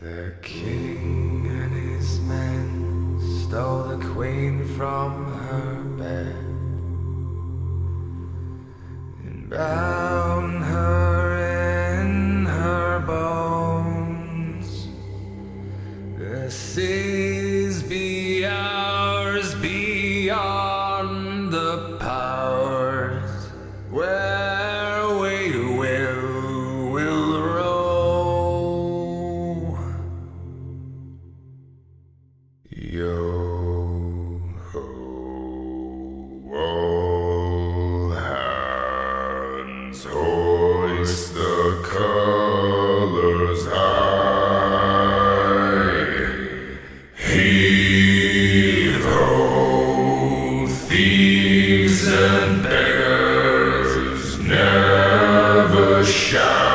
The king and his men stole the queen from her bed and bound her in her bones. The seas be ours beyond the power. Yo ho, all hands hoist the colors high. Heave ho, thieves and beggars, never shout.